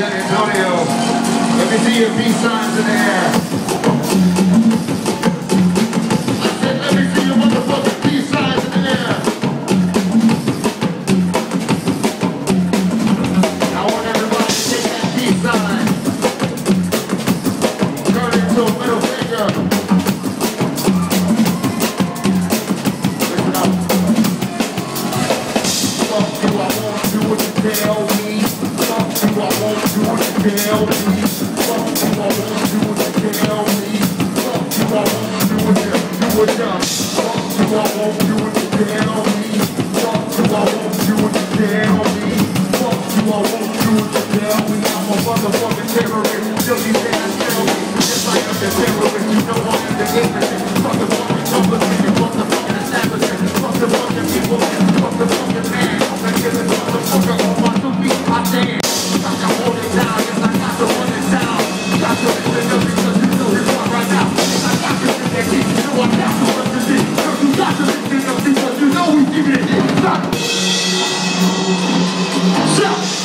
San Antonio. Let me see your peace signs in the air. I said, let me see your motherfucking peace signs in the air. I want everybody to take that peace sign. Turn it into a up. I do I want you to kill me. You you, do you, me. You me. You me. I'm a terrorist. Me. Terrorist. Stop!